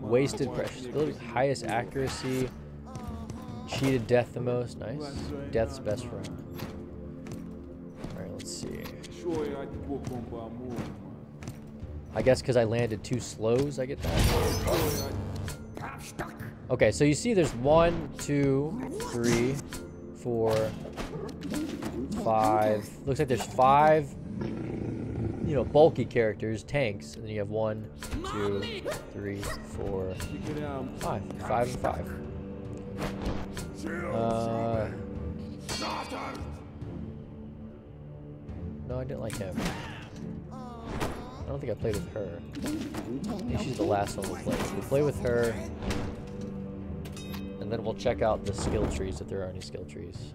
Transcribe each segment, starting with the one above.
Wasted precious highest accuracy, cheated death the most. Nice. Death's best friend. Alright, let's see. I guess because I landed two slows, I get that. Okay, so you see there's one, two, three, four, five. Looks like there's five, you know, bulky characters, tanks. And then you have one, two, three, four, five. Five and five. Uh, no, I didn't like him. I don't think I played with her. I she's the last one we'll play. So we play with her. And then we'll check out the skill trees if there are any skill trees.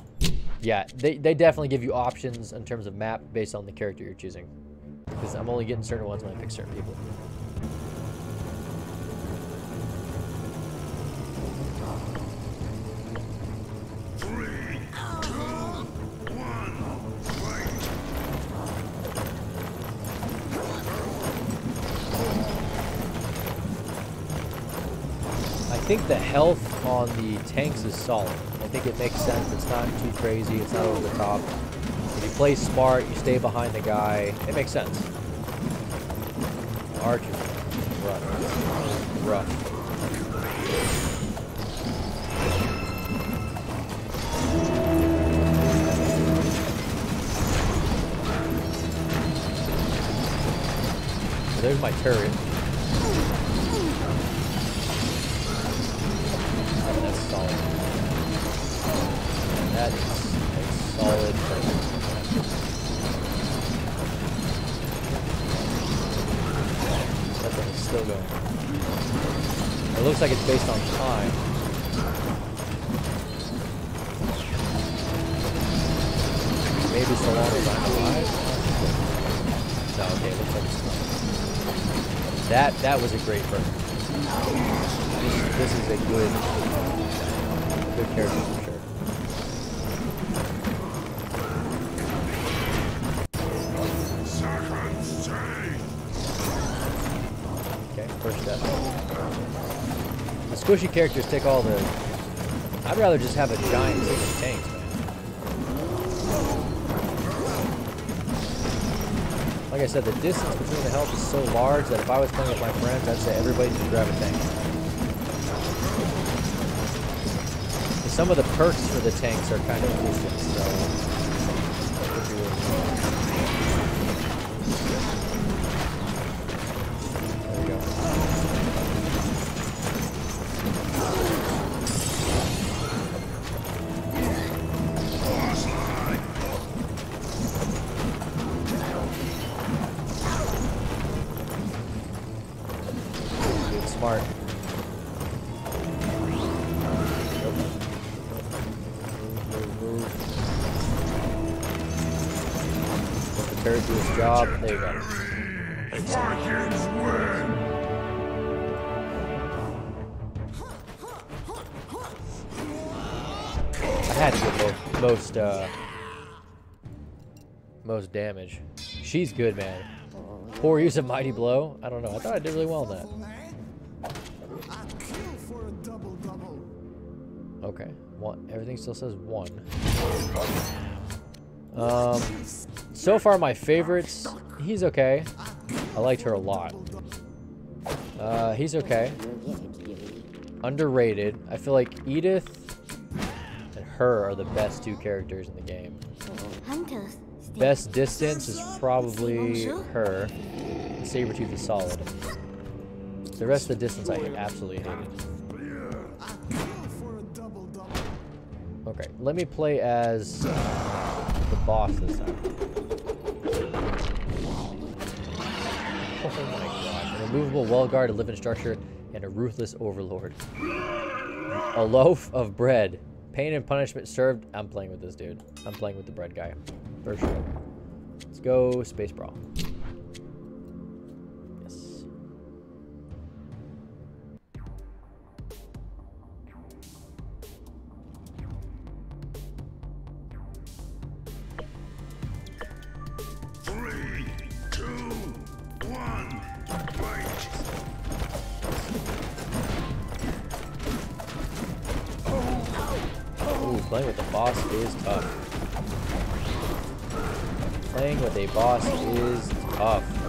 Yeah, they, they definitely give you options in terms of map based on the character you're choosing. Because I'm only getting certain ones when I pick certain people. I think the health on the tanks is solid. I think it makes sense. It's not too crazy. It's not over the top. Play smart, you stay behind the guy. It makes sense. Archer, rough. Rough. There's my turret. That's solid. That is solid turret. Thing is still going. It looks like it's based on time. Maybe so long as I'm alive? No, okay, it looks like it's not. That, that was a great burn. This, this is a good, good character squishy characters take all the... I'd rather just have a giant man. Like I said, the distance between the health is so large that if I was playing with my friends, I'd say everybody should grab a tank. Some of the perks for the tanks are kind of distance, so... There we go. There you go. I had to get most, most, uh, most damage. She's good, man. Poor use of Mighty Blow. I don't know. I thought I did really well in that. Okay. One. Everything still says one. Um, so far my favorites. He's okay. I liked her a lot. Uh, he's okay. Underrated. I feel like Edith and her are the best two characters in the game. Best distance is probably her. Sabretooth is solid. The rest of the distance I absolutely hated. Okay, let me play as the boss this time. Oh my gosh. An immovable well guard, a living structure, and a ruthless overlord. A loaf of bread. Pain and punishment served. I'm playing with this dude. I'm playing with the bread guy. For sure. Let's go Space Brawl. Playing with a boss is tough. Playing with a boss is tough.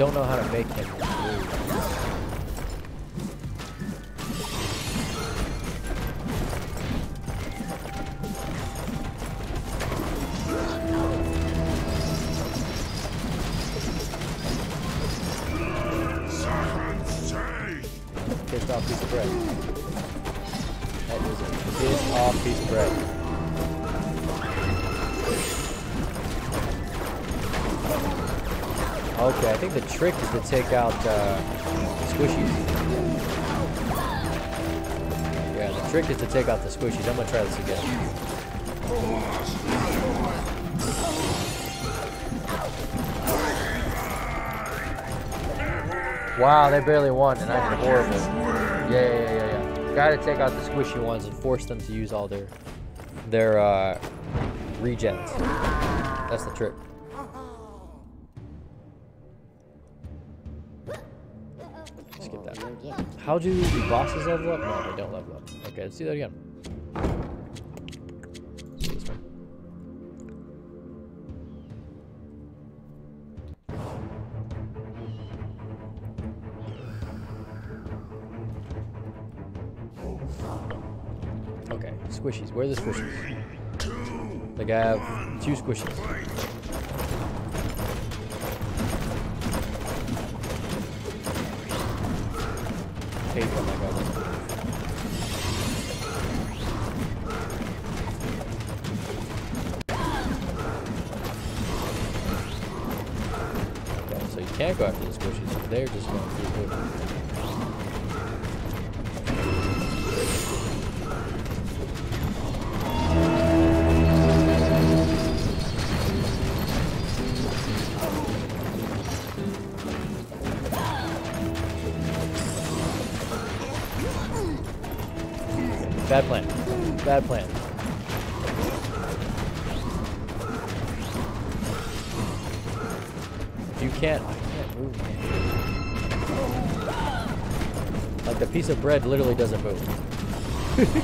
Don't know how to make him move. Trick is to take out uh, squishies. Yeah, the trick is to take out the squishies. I'm gonna try this again. Wow, they barely won, and I did horrible. Yeah, yeah, yeah, yeah. Gotta take out the squishy ones and force them to use all their their uh, regens. That's the trick. How do the bosses level up? No, they don't level up. Okay, let's do that again. Okay, squishies. Where are the squishies? Like I have two squishies. Hate when I got Okay, so you can't go after the squishies, they're just going through Bad plan. Bad plan. You can't, I can't move. Like the piece of bread literally doesn't move.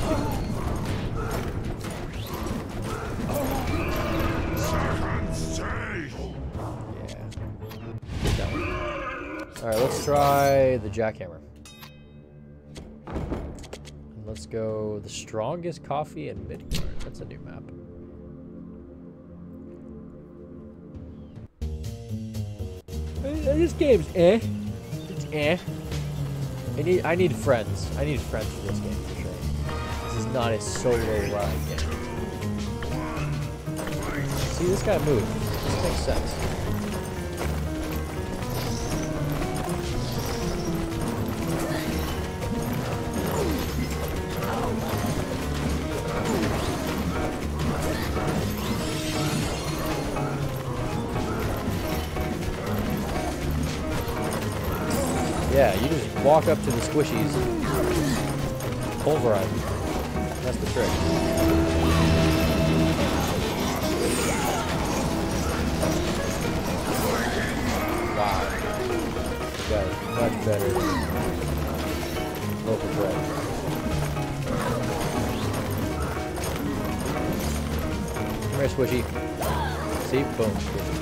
Alright, let's try the jackhammer. Go the strongest coffee in Midgard. That's a new map. This game's eh. It's eh. I need I need friends. I need friends for this game for sure. This is not a solo ride game. See this guy move. This makes sense. Walk up to the squishies pulverize. That's the trick. Wow. Got much better local bread. Come here, squishy. See? Boom, squishy.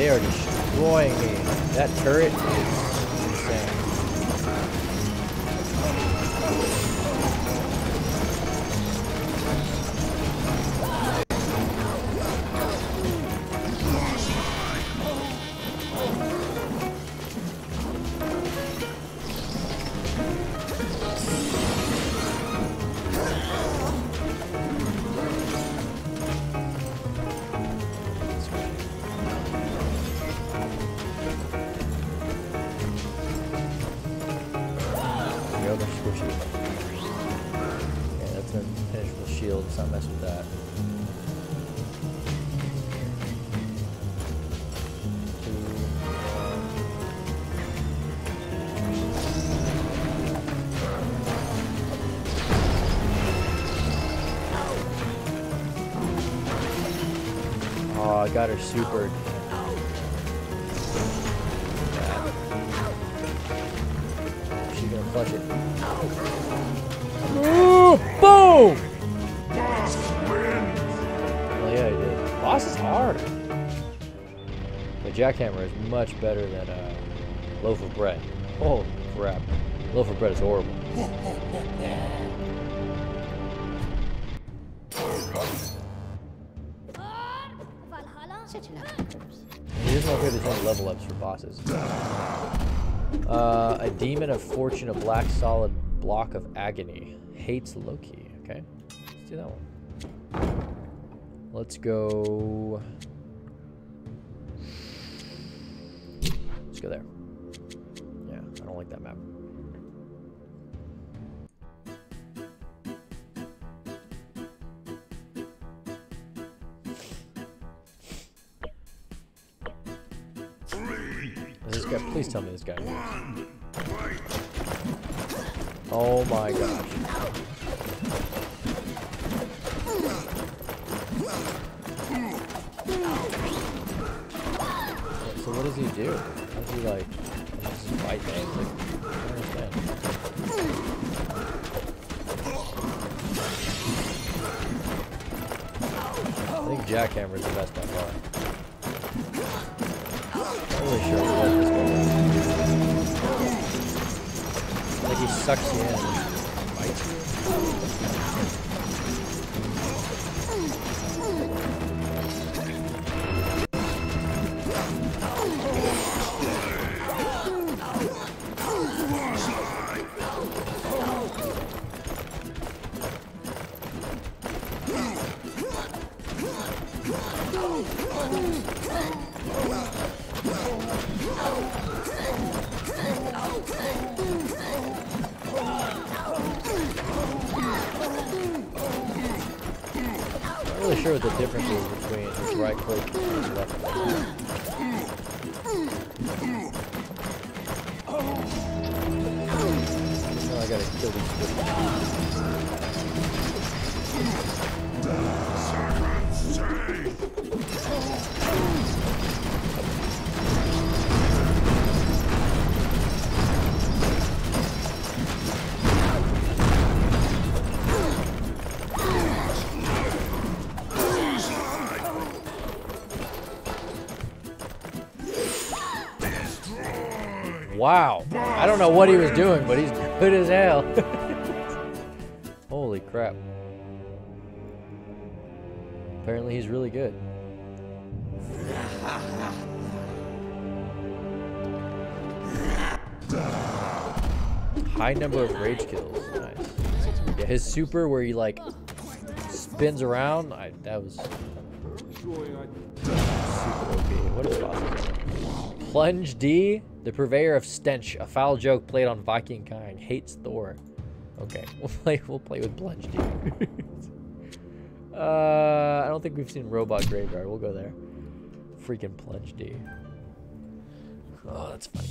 They are destroying me. That turret is got her super. She's gonna flush it. Ooh, boom! Well, yeah, he did. Boss is hard. The jackhammer is much better than a uh, loaf of bread. Oh crap! Loaf of bread is horrible. Level ups for bosses. Uh, a demon of fortune, a black solid block of agony. Hates Loki. Okay, let's do that one. Let's go. Let's go there. Yeah, I don't like that map. Tell me this guy Oh my gosh. So what does he do? How does he like fight things? Like, I understand. I think Jackhammer is the best by far really sure sucks you in. Bites what the difference is between his right click and his left click. Oh, I gotta kill these Wow. I don't know what he was doing, but he's good as hell. Holy crap. Apparently he's really good. High number of rage kills. Nice. Yeah, his super where he like spins around, I, that was super. What is possible? Plunge D? The purveyor of stench, a foul joke played on Viking kind, hates Thor. Okay, we'll play. We'll play with Plunge D. uh, I don't think we've seen Robot Graveyard. We'll go there. Freaking Plunge D. Oh, that's funny.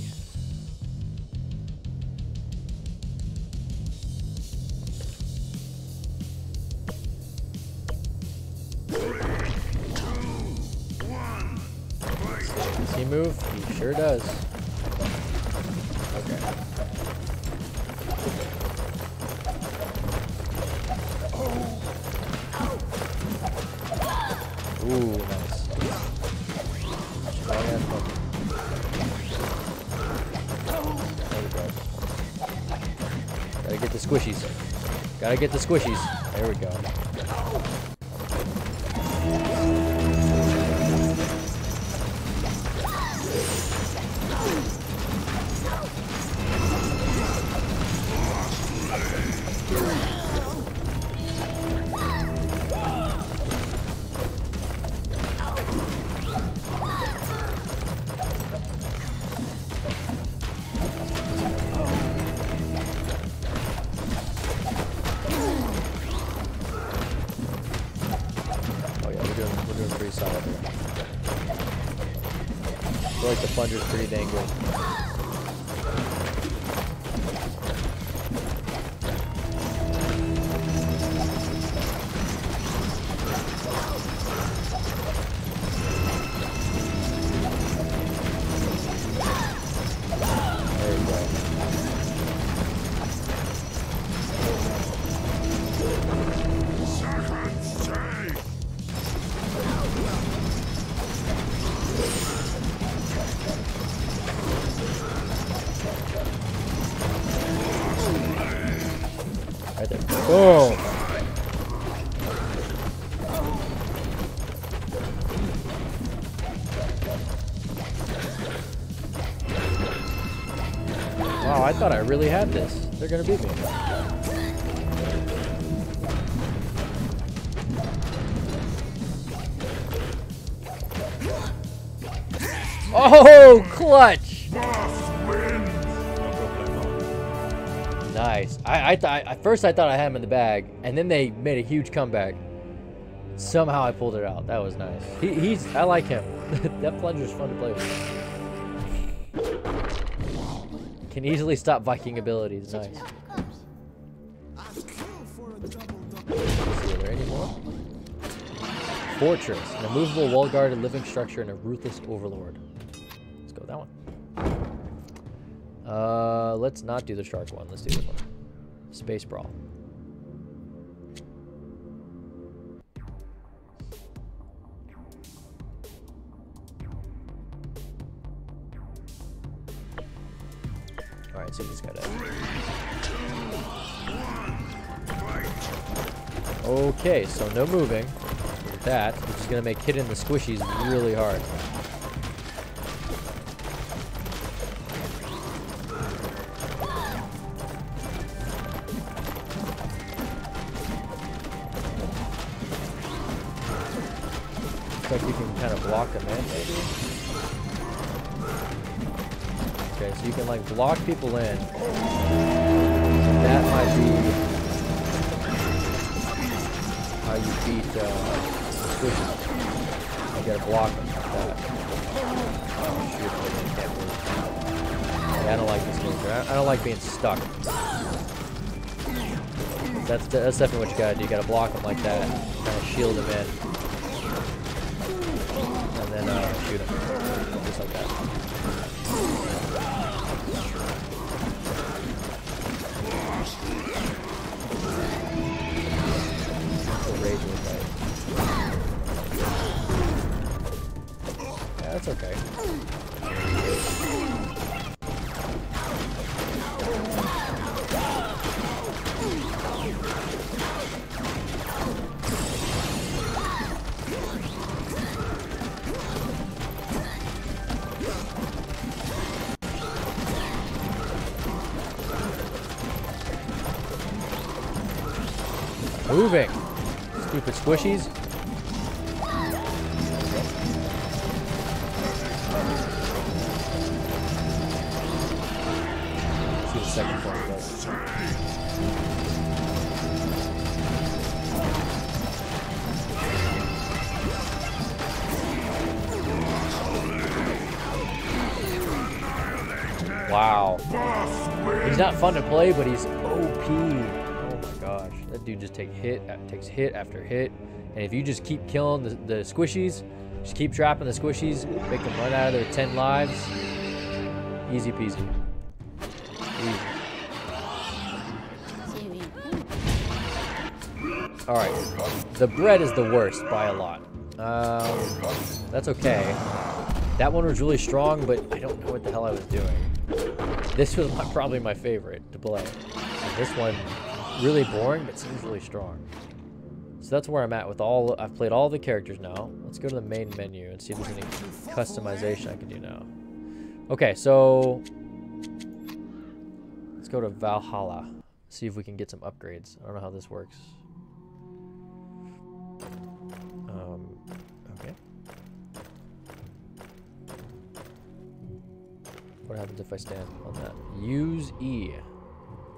Does he move? He sure does. Gotta get the squishies. There we go. Thought I really had this. They're gonna beat me. Oh, clutch! Nice. I, I thought at first I thought I had him in the bag, and then they made a huge comeback. Somehow I pulled it out. That was nice. He, he's I like him. that plunger's fun to play with. Can easily stop Viking abilities. Nice. See, are there any more? Fortress, an immovable wall guard, a living structure, and a ruthless overlord. Let's go with that one. Uh, let's not do the shark one. Let's do this one. Space Brawl. Alright, so he's got it. Okay, so no moving. That, which is going to make hitting the squishies really hard. Looks like you can kind of block them in, maybe? So you can like block people in. That might be how you beat uh, squishes. You gotta block them like that. I. Yeah, I don't like this move. I don't like being stuck. That's, that's definitely what you gotta do. You gotta block them like that. Kind of shield them in and then uh, shoot him. Just like that. That's okay. Moving. Stupid squishies. Wow. He's not fun to play, but he's OP Oh my gosh. that dude just take hit takes hit after hit. And if you just keep killing the, the squishies, just keep trapping the squishies, make them run out of their 10 lives, easy peasy. Easy. Alright, the bread is the worst by a lot. Um, that's okay. That one was really strong, but I don't know what the hell I was doing. This was my, probably my favorite to play. And this one, really boring, but seems really strong. So that's where I'm at with all, I've played all the characters now. Let's go to the main menu and see if there's any customization I can do now. Okay, so let's go to Valhalla. See if we can get some upgrades. I don't know how this works. Um, What happens if I stand on that? Use E.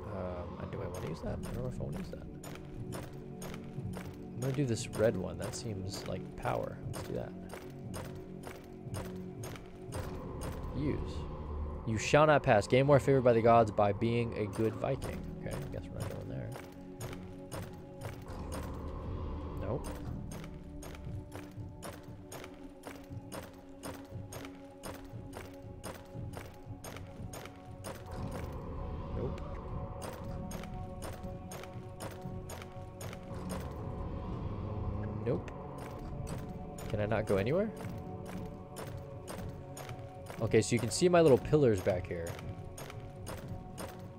Um, do I want to use that? I don't know if I want to use that. I'm going to do this red one. That seems like power. Let's do that. Use. You shall not pass. Game more favored by the gods by being a good Viking. Okay, I guess we're not Can I not go anywhere? Okay, so you can see my little pillars back here.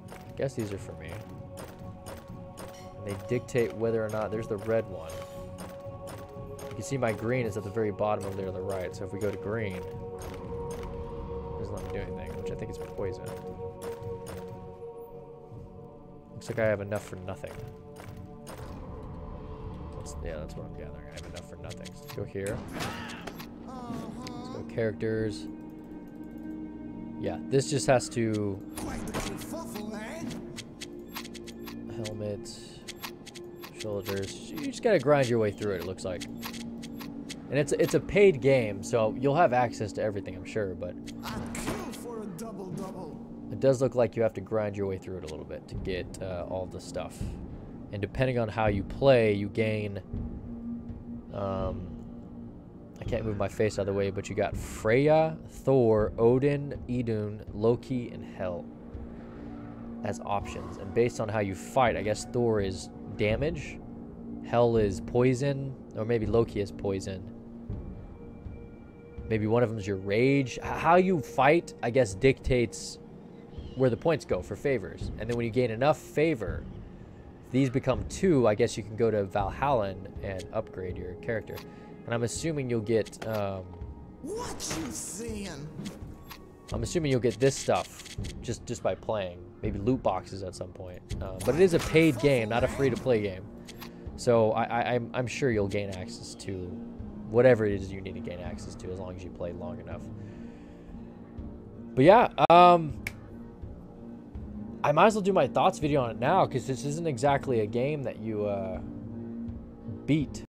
I guess these are for me. And they dictate whether or not there's the red one. You can see my green is at the very bottom over there to the right. So if we go to green, it doesn't let me do anything, which I think is poison. Looks like I have enough for nothing. That's, yeah, that's what I'm gathering. For nothing. Let's go here. Let's go characters. Yeah, this just has to... Helmet, shoulders. You just gotta grind your way through it, it looks like. And it's, it's a paid game, so you'll have access to everything, I'm sure, but... It does look like you have to grind your way through it a little bit to get uh, all the stuff. And depending on how you play, you gain... Um, I can't move my face out of the way, but you got Freya, Thor, Odin, Idun, Loki, and Hel as options. And based on how you fight, I guess Thor is damage, Hel is poison, or maybe Loki is poison. Maybe one of them is your rage. How you fight, I guess, dictates where the points go for favors. And then when you gain enough favor, these become two, I guess you can go to Valhalla and upgrade your character. And I'm assuming you'll get, um... What you seeing? I'm assuming you'll get this stuff just just by playing. Maybe loot boxes at some point. Uh, but it is a paid game, not a free-to-play game. So I, I, I'm, I'm sure you'll gain access to whatever it is you need to gain access to as long as you play long enough. But yeah, um... I might as well do my thoughts video on it now because this isn't exactly a game that you uh, beat